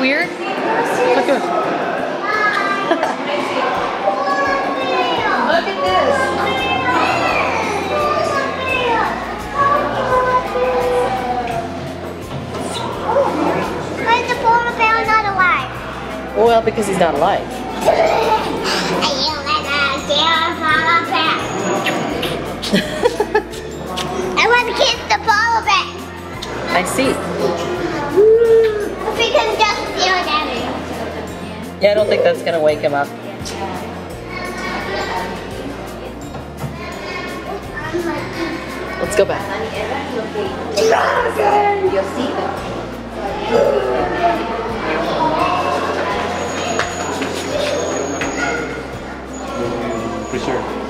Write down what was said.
weird? Look at this. Why is the polar bear not alive? Well, because he's not alive. I want to kiss the polar bear. I see. Yeah, I don't think that's gonna wake him up. Let's go back. For